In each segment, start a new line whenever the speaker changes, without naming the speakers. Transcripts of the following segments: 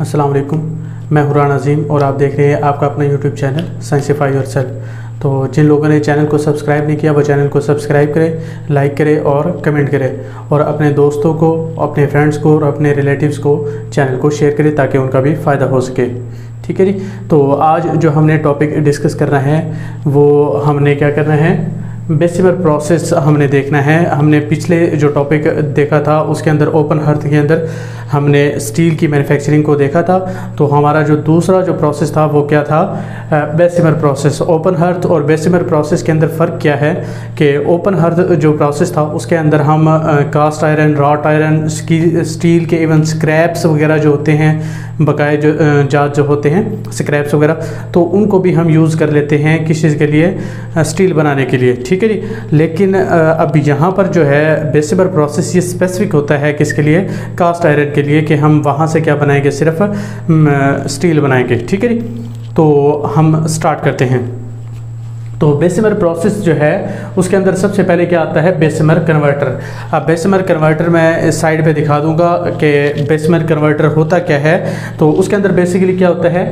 अस्सलाम वालेकुम। मैं हुरान अजीम और आप देख रहे हैं आपका अपना यूट्यूब चैनल साइंसिफाई योर तो जिन लोगों ने चैनल को सब्सक्राइब नहीं किया, वो चैनल को सब्सक्राइब करें, लाइक करें और कमेंट करें और अपने दोस्तों को, अपने फ्रेंड्स को और अपने रिलेटिव्स को चैनल को शेयर करें ताकि उनका भी फ़ायदा हो सके। ठीक है जी? तो आज जो हमने टॉपिक डिस्कस करना है, वो हमने क्या करना है? बेसिमर प्रोसेस हमने देखना है। हमने पिछले जो टॉपिक देखा था, उसके अंदर ओपन हर्थ के अंदर हमने स्टील की मैन्युफैक्चरिंग को देखा था तो हमारा जो दूसरा जो प्रोसेस था वो क्या था? बेसिमर प्रोसेस ओपन हर्थ और बेसिमर प्रोसेस के अंदर फ़र्क क्या है कि ओपन हर्थ जो प्रोसेस था, उसके अंदर हम cast iron wrought iron steel के इवन स्क्रैप्स वगैरह जो होते हैं बकाए जो जात जो होते हैं स्क्रैप्स वगैरह तो उनको भी हम यूज़ कर लेते हैं किस चीज़ के लिए स्टील बनाने के लिए, ठीक है जी? लेकिन अब यहाँ पर जो है बेसिमर प्रोसेस ये स्पेसिफिक होता है किसके लिए? कास्ट आयरन के लिए कि हम वहाँ से क्या बनाएँगे? सिर्फ़ स्टील बनाएँगे। ठीक है जी? तो हम स्टार्ट करते हैं। तो बेसमर प्रोसेस जो है, उसके अंदर सबसे पहले क्या आता है? बेसमर कन्वर्टर अब बेसमर कन्वर्टर मैं साइड पे दिखा दूँगा कि बेसमर कन्वर्टर होता क्या है? तो उसके अंदर बेसिकली क्या होता है?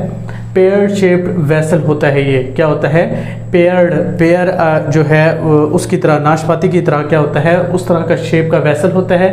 पेयर शेप्ड वेसल होता है ये। क्या होता है? पेयर्ड, पेयर जो है उसकी तरह, नाशपाती की तरह क्या होता है? उस तरह का शेप का वेसल होता है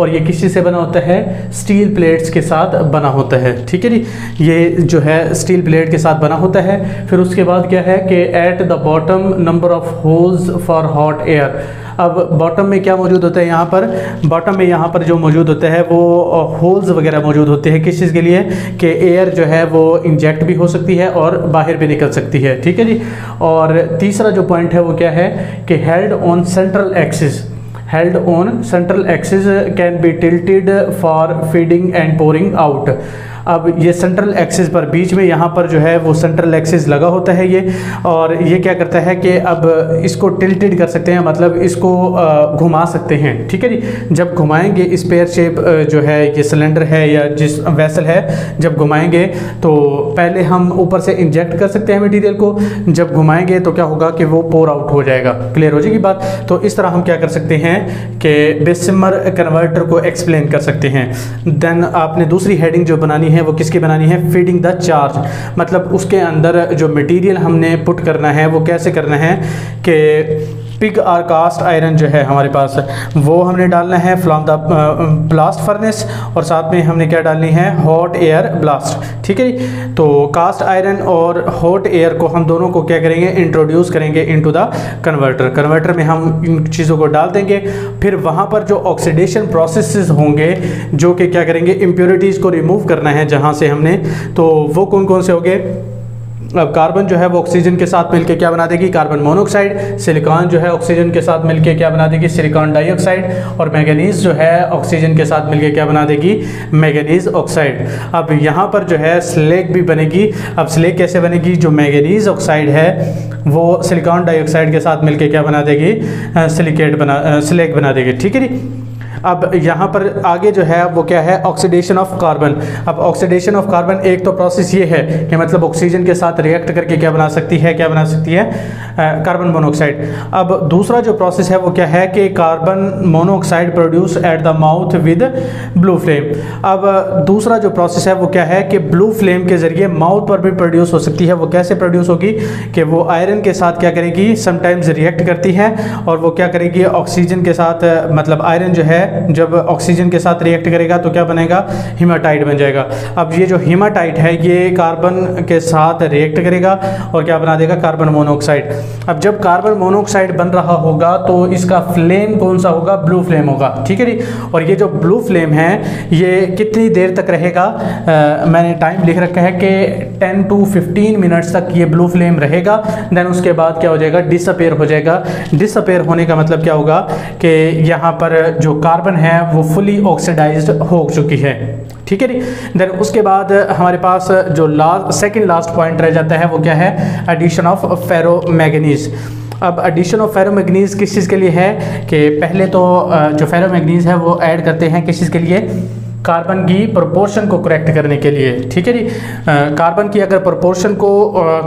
और ये किसी से बना होता है? स्टील प्लेट्स के साथ बना होता है। ठीक है जी? ये जो है, स्टील प्लेट के साथ बना होता है। फिर उसके बाद क्या है कि at the bottom number of holes for hot air अब बॉटम में क्या मौजूद होता है यहाँ पर? बॉटम में यहाँ पर जो मौजूद होता है, वो होल्स वगैरह मौजूद होते हैं किस चीज़ के लिए? कि एयर जो है, वो इंजेक्ट भी हो सकती है और बाहर भी निकल सकती है। ठीक है जी? और तीसरा जो पॉइंट है वो क्या है कि held on central axis held on central axis can be tilted for feeding and pouring out अब ये सेंट्रल एक्सिस पर बीच में यहाँ पर जो है वो सेंट्रल एक्सिस लगा होता है ये। और ये क्या करता है कि अब इसको टिल्टेड कर सकते हैं मतलब इसको घुमा सकते हैं। ठीक है जी? जब घुमाएँगे, इस पेयर शेप जो है ये सिलेंडर है या जिस वेसल है, जब घुमाएँगे तो पहले हम ऊपर से इंजेक्ट कर सकते हैं मटीरियल को। जब घुमाएँगे तो क्या होगा कि वो पोर आउट हो जाएगा। क्लियर हो जाएगी बात? तो इस तरह हम क्या कर सकते हैं कि बेसिमर कन्वर्टर को एक्सप्लेन कर सकते हैं। देन आपने दूसरी हेडिंग जो बनानी है, वो किसकी बनानी है? फीडिंग द चार्ज मतलब उसके अंदर जो मटेरियल हमने पुट करना है, वो कैसे करना है कि पिग आर कास्ट आयरन जो है हमारे पास, वो हमने डालना है फ्लॉम द ब्लास्ट फर्नेस और साथ में हमने क्या डालनी है? हॉट एयर ब्लास्ट, ठीक है तो कास्ट आयरन और हॉट एयर को हम दोनों को क्या करेंगे? इंट्रोड्यूस करेंगे इनटू द कन्वर्टर। कन्वर्टर में हम इन चीज़ों को डाल देंगे। फिर वहाँ पर जो ऑक्सीडेशन प्रोसेस होंगे, जो कि क्या करेंगे? इम्प्योरिटीज़ को रिमूव करना है जहाँ से हमने तो वो कौन कौन से हो गए? अब कार्बन जो है वो ऑक्सीजन के साथ मिलकर क्या बना देगी? कार्बन मोनोक्साइड सिलिकॉन जो है ऑक्सीजन के साथ मिलकर क्या बना देगी? सिलिकॉन डाइऑक्साइड और मैगनीज जो है ऑक्सीजन के साथ मिलकर क्या बना देगी? मैगनीज ऑक्साइड अब यहाँ पर जो है स्लेग भी बनेगी। अब स्लेग कैसे बनेगी? जो मैगनीज ऑक्साइड है, वो सिलिकॉन डाइऑक्साइड के साथ मिलकर क्या बना देगी? सिलिकेट बना स्लेग बना देगी। ठीक है जी? अब यहाँ पर आगे जो है, वो क्या है? ऑक्सीडेशन ऑफ़ कार्बन अब ऑक्सीडेशन ऑफ़ कार्बन एक तो प्रोसेस ये है कि मतलब ऑक्सीजन के साथ रिएक्ट करके क्या बना सकती है, क्या बना सकती है? कार्बन मोनोऑक्साइड अब दूसरा जो प्रोसेस है, वो क्या है कि carbon monoxide produce at the mouth with blue flame अब दूसरा जो प्रोसेस है, वो क्या है कि ब्लू फ्लेम के ज़रिए माउथ पर भी प्रोड्यूस हो सकती है। वो कैसे प्रोड्यूस होगी कि वो आयरन के साथ क्या करेगी? समटाइम्स रिएक्ट करती है और वो क्या करेगी? ऑक्सीजन के साथ मतलब आयरन जो है जब ऑक्सीजन के साथ रिएक्ट करेगा तो क्या बनेगा? हीमाटाइट बन जाएगा। अब ये जो हीमाटाइट है ये कार्बन के साथ रिएक्ट करेगा और क्या बना देगा? कार्बन मोनोऑक्साइड अब जब कार्बन मोनोऑक्साइड बन रहा होगा तो इसका फ्लेम कौन सा होगा? ब्लू फ्लेम होगा। ठीक है जी? और ये जो ब्लू फ्लेम है ये कितनी देर तक रहेगा? आ, मैंने टाइम लिख रखा है कि 10 टू 15 मिनट्स तक ये ब्लू फ्लेम रहेगा। देन उसके बाद क्या हो जाएगा? डिसअपेयर हो जाएगा। डिसअपेयर होने का मतलब क्या होगा? कि यहाँ पर जो कार्बन कार्बन है, वो फुली ऑक्सीडाइज हो चुकी है। ठीक है जी? देन उसके बाद हमारे पास जो लास्ट सेकेंड लास्ट पॉइंट रह जाता है, वो क्या है? एडिशन ऑफ़ फेरो मैगनीज अब एडिशन ऑफ़ फेरोमैगनीज़ किस चीज़ के लिए है? कि पहले तो जो फेरोमैगनीज़ है, वो ऐड करते हैं किस चीज़ के लिए? कार्बन की प्रोपोर्शन को करेक्ट करने के लिए। ठीक है जी? कार्बन की अगर प्रोपोर्शन को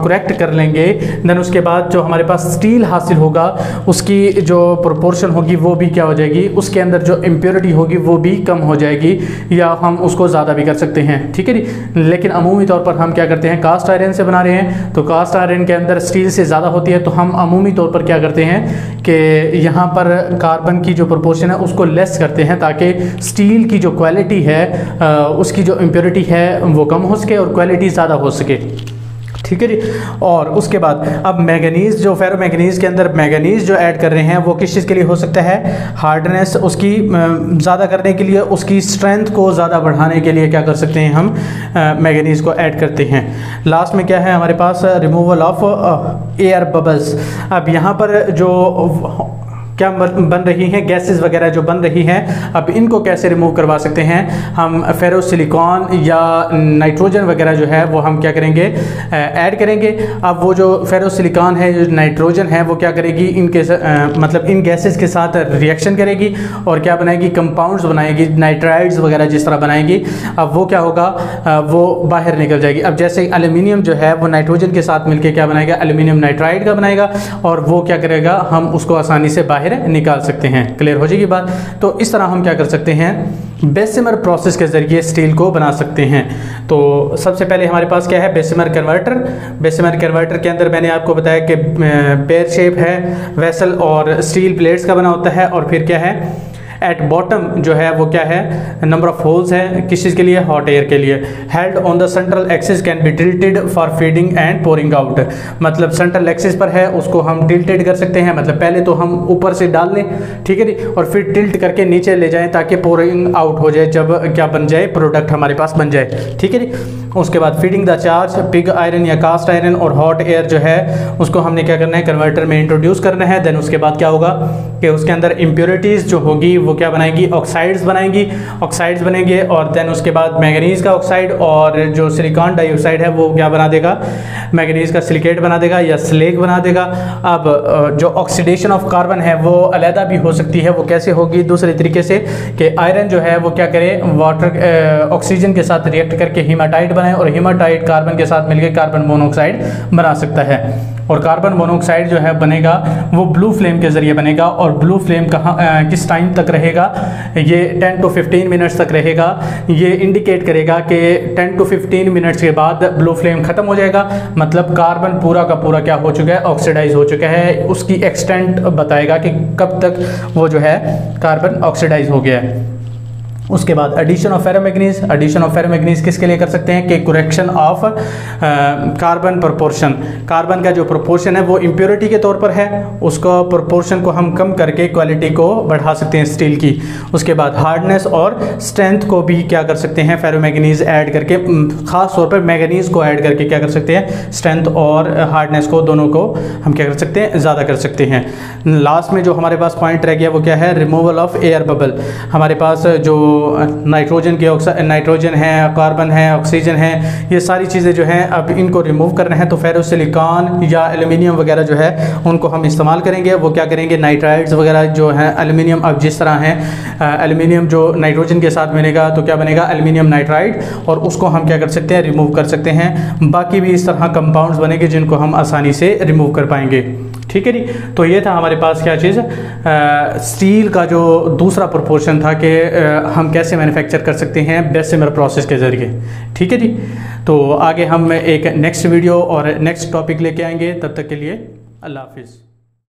करेक्ट कर लेंगे देन उसके बाद जो हमारे पास स्टील हासिल होगा, उसकी जो प्रोपोर्शन होगी वो भी क्या हो जाएगी? उसके अंदर जो इम्प्योरिटी होगी वो भी कम हो जाएगी, या हम उसको ज़्यादा भी कर सकते हैं। ठीक है जी? लेकिन अमूमी तौर पर हम क्या करते हैं? कास्ट आयरन से बना रहे हैं। तो कास्ट आयरन के अंदर स्टील से ज़्यादा होती है तो हम अमूमी तौर पर क्या करते हैं कि यहाँ पर कार्बन की जो प्रोपोर्शन है, उसको लेस करते हैं, ताकि स्टील की जो क्वालिटी है आ, उसकी जो इम्प्योरिटी है वो कम हो सके और क्वालिटी ज़्यादा हो सके। ठीक है जी? और उसके बाद अब मैगनीज़ जो फेरो मैगनीज़ के अंदर मैगनीज़ जो ऐड कर रहे हैं वो किस चीज़ के लिए हो सकता है? हार्डनेस उसकी ज़्यादा करने के लिए उसकी स्ट्रेंथ को ज़्यादा बढ़ाने के लिए क्या कर सकते हैं हम मैगनीज़ को ऐड करते हैं। लास्ट में क्या है हमारे पास? रिमूवल ऑफ़ एयर बबल्स अब यहाँ पर जो क्या बन रही हैं गैसेस वगैरह जो बन रही हैं, अब इनको कैसे रिमूव करवा सकते हैं? हम फेरोसिलिकॉन या नाइट्रोजन वगैरह जो है, वो हम क्या करेंगे? ऐड करेंगे। अब वो जो फेरोसिलिकॉन है, जो नाइट्रोजन है, वो क्या करेगी? इनके मतलब इन गैसेस के साथ रिएक्शन करेगी और क्या बनाएगी? कंपाउंड्स बनाएगी नाइट्राइड्स वगैरह जिस तरह बनाएगी। अब वो क्या होगा? वो बाहर निकल जाएगी। अब जैसे एल्यूमिनियम जो है, वो नाइट्रोजन के साथ मिलकर क्या बनाएगा? एल्यूमिनियम नाइट्राइड का बनाएगा और वो क्या करेगा? हम उसको आसानी से बाहर बाहर निकाल सकते हैं। क्लियर हो जाएगी बात? तो इस तरह हम क्या कर सकते हैं? बेसिमर प्रोसेस के ज़रिए स्टील को बना सकते हैं। तो सबसे पहले हमारे पास क्या है? बेसिमर कन्वर्टर बेसिमर कन्वर्टर के अंदर मैंने आपको बताया कि पेयर शेप है वेसल और स्टील प्लेट्स का बना होता है और फिर क्या है? एट बॉटम जो है वो क्या है? नंबर ऑफ़ होल्स है किस चीज़ के लिए? हॉट एयर के लिए। Held on the central axis can be tilted for feeding and pouring out मतलब सेंट्रल एक्सिस पर है, उसको हम टिल्टेड कर सकते हैं। मतलब पहले तो हम ऊपर से डाल लें, ठीक है जी? और फिर टिल्ट करके नीचे ले जाएँ ताकि पोरिंग आउट हो जाए, जब क्या बन जाए प्रोडक्ट हमारे पास बन जाए, ठीक है जी? उसके बाद feeding the charge pig iron या कास्ट आयरन और हॉट एयर जो है, उसको हमने क्या करना है कन्वर्टर में इंट्रोड्यूस करना है। देन उसके बाद क्या होगा कि उसके अंदर इम्प्योरिटीज़ जो होगी, वो क्या बनाएगी? ऑक्साइड्स बनाएँगी। ऑक्साइड्स बनेंगे और देन उसके बाद मैगनीज़ का ऑक्साइड और जो सिलिकॉन डाइऑक्साइड है, वो क्या बना देगा? मैगनीज़ का सिलिकेट बना देगा या स्लेग बना देगा। अब जो ऑक्सीडेशन ऑफ़ कार्बन है, वो अलहदा भी हो सकती है। वो कैसे होगी? दूसरे तरीके से कि आयरन जो है, वो क्या करे? वाटर ऑक्सीजन के साथ रिएक्ट करके हीमाटाइट बनाए और हीमाटाइट कार्बन के साथ मिलकर कार्बन मोनोक्साइड बना सकता है। और कार्बन मोनोक्साइड जो है बनेगा, वो ब्लू फ्लेम के ज़रिए बनेगा और ब्लू फ्लेम कहाँ किस टाइम तक रहेगा? ये 10 टू 15 मिनट्स तक रहेगा। ये इंडिकेट करेगा कि 10 टू 15 मिनट्स के बाद ब्लू फ्लेम ख़त्म हो जाएगा। मतलब कार्बन पूरा का पूरा क्या हो चुका है? ऑक्सीडाइज हो चुका है। उसकी एक्सटेंट बताएगा कि कब तक वो जो है कार्बन ऑक्सीडाइज हो गया है। उसके बाद addition of ferromanganese addition of ferromanganese किसके लिए कर सकते हैं? कि correction of carbon proportion carbon का जो प्रोपोर्शन है, वो इम्प्योरिटी के तौर पर है। उसको प्रोपोर्शन को हम कम करके क्वालिटी को बढ़ा सकते हैं स्टील की। उसके बाद हार्डनेस और स्ट्रेंथ को भी क्या कर सकते हैं? फेरोमैग्नीज ऐड करके ख़ास तौर पर मैगनीज को ऐड करके क्या कर सकते हैं? स्ट्रेंथ और हार्डनेस को दोनों को हम क्या कर सकते हैं? ज़्यादा कर सकते हैं। लास्ट में जो हमारे पास पॉइंट रह गया, वो क्या है? रिमूवल ऑफ़ एयर बबल हमारे पास जो नाइट्रोजन के ऑक्साइड नाइट्रोजन है, कार्बन है, ऑक्सीजन है, ये सारी चीज़ें जो हैं अब इनको रिमूव करना है तो फेरोसिलिकॉन या एल्यूमिनियम वगैरह जो है, उनको हम इस्तेमाल करेंगे। वो क्या करेंगे? नाइट्राइड्स वगैरह जो हैं एल्यूमिनियम अब जिस तरह हैं एल्यूमिनियम जो नाइट्रोजन के साथ मिलेगा तो क्या बनेगा? एल्यूमिनियम नाइट्राइड और उसको हम क्या कर सकते हैं? रिमूव कर सकते हैं। बाकी भी इस तरह कंपाउंड्स बनेंगे जिनको हम आसानी से रिमूव कर पाएँगे। ठीक है जी? तो ये था हमारे पास क्या चीज़? स्टील का जो दूसरा प्रोपोर्शन था कि हम कैसे मैन्युफैक्चर कर सकते हैं बेसिमर प्रोसेस के ज़रिए। ठीक है जी? तो आगे हम एक नेक्स्ट वीडियो और नेक्स्ट टॉपिक लेके आएँगे। तब तक के लिए अल्लाह हाफिज़।